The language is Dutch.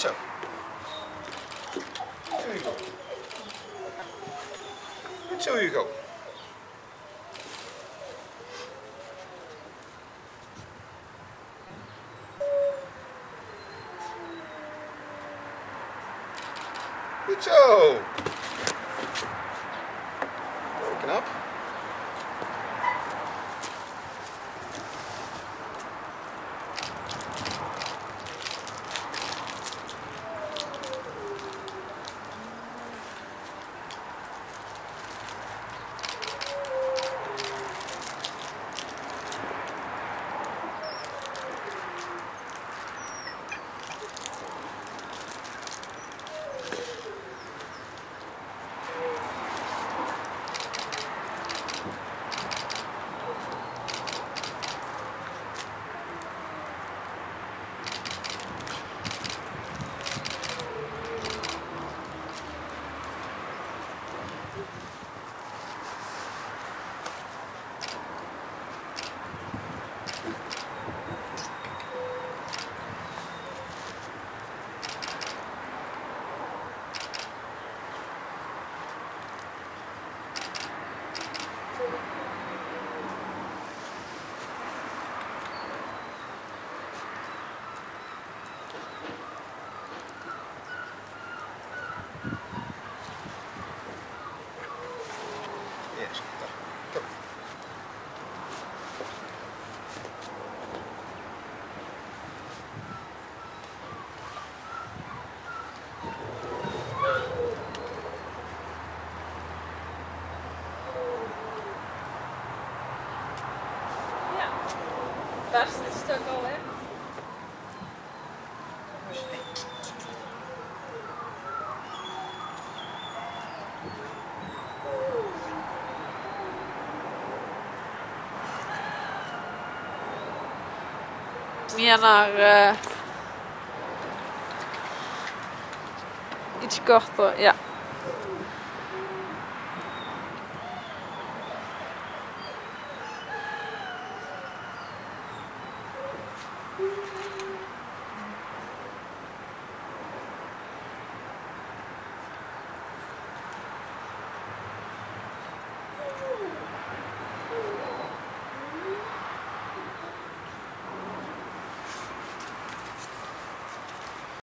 So, there you go. And so you go. Good job. Yes. Ja. Daar is stuk al, hè? Meer naar eh, iets korter, ja.